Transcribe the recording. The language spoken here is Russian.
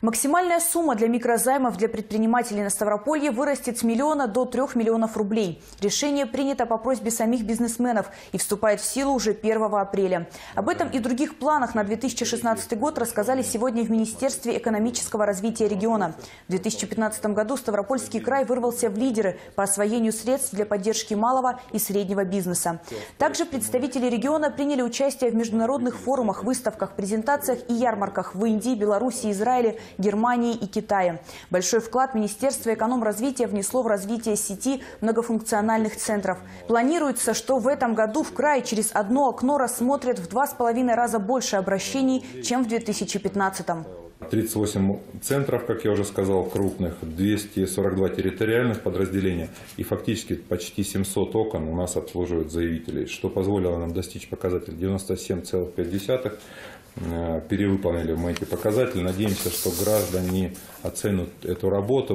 Максимальная сумма для микрозаймов для предпринимателей на Ставрополье вырастет с миллиона до трех миллионов рублей. Решение принято по просьбе самих бизнесменов и вступает в силу уже 1 апреля. Об этом и других планах на 2016 год рассказали сегодня в Министерстве экономического развития региона. В 2015 году Ставропольский край вырвался в лидеры по освоению средств для поддержки малого и среднего бизнеса. Также представители региона приняли участие в международных форумах, выставках, презентациях и ярмарках в Индии, Беларуси, Израиле, Германии и Китае. Большой вклад Министерство эконом-развития внесло в развитие сети многофункциональных центров. Планируется, что в этом году в крае через одно окно рассмотрят в два с половиной раза больше обращений, чем в 2015 -м. 38 центров, как я уже сказал, крупных, 242 территориальных подразделения и фактически почти 700 окон у нас обслуживают заявителей, что позволило нам достичь показателя 97,5. Э, Перевыполнили мы эти показатели. Надеемся, что граждане оценят эту работу.